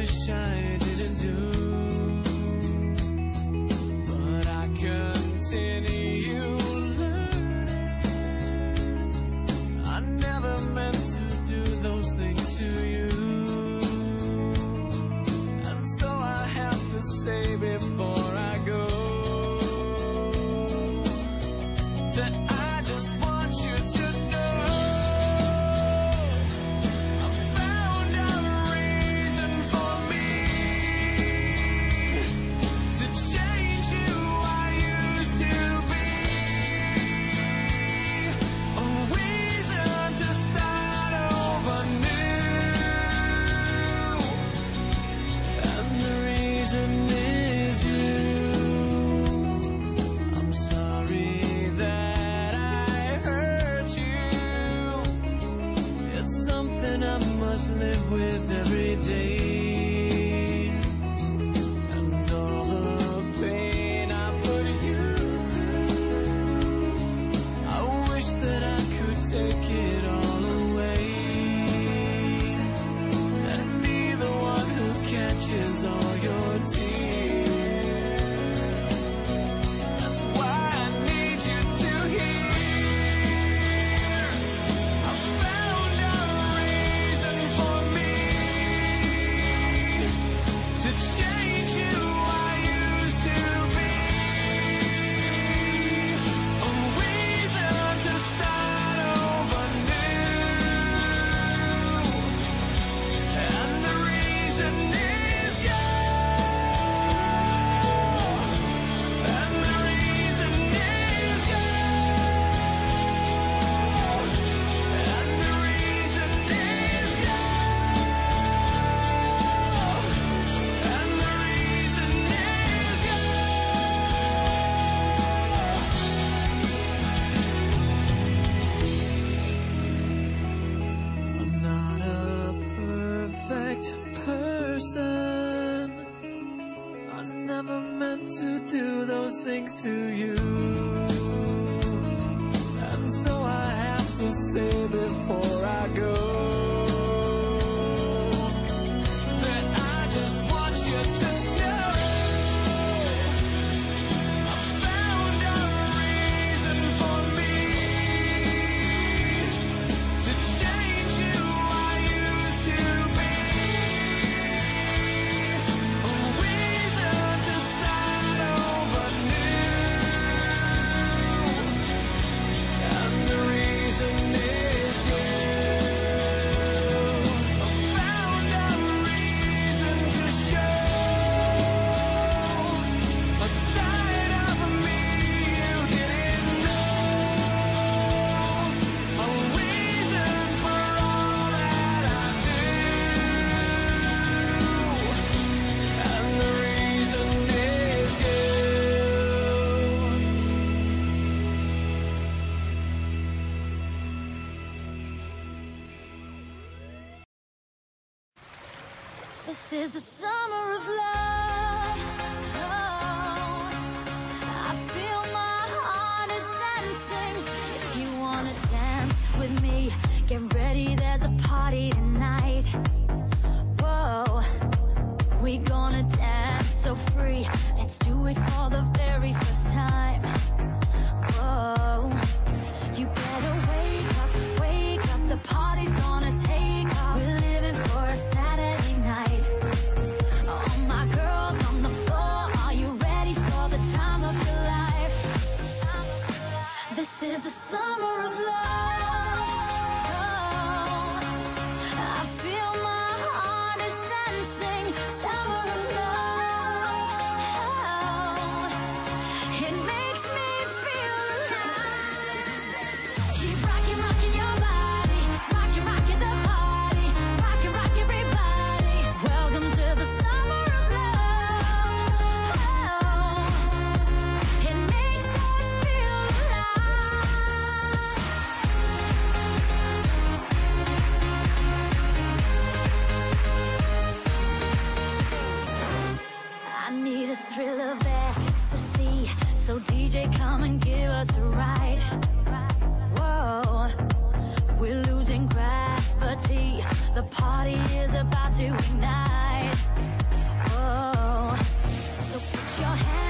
wish I didn't do. But I continue learning. I never meant to do those things to you. And so I have to say before. live with every day. to This is a summer of love. Oh, I feel my heart is dancing. If you wanna dance with me, get ready, there's a party tonight. Whoa, we gonna dance so free. Let's do it for the very first time. The party is about to ignite. Oh, so put your hands.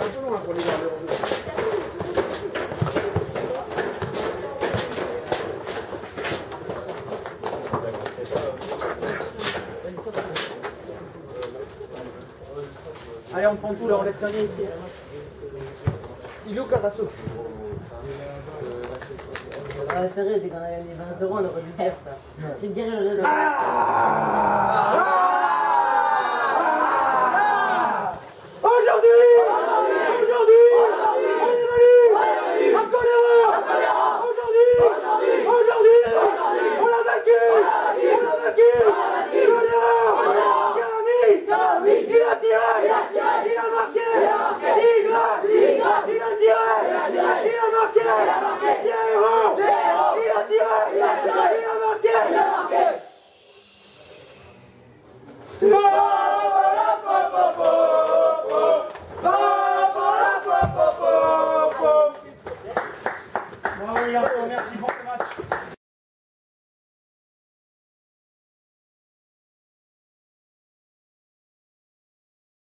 un peu loin pour les garder en Allez, on prend tout là, on laisse rien ici. Il est où Carasso Ah, vrai, dès qu'on a gagné 20 euros, on aurait dû faire ça. J'ai guéri le Ah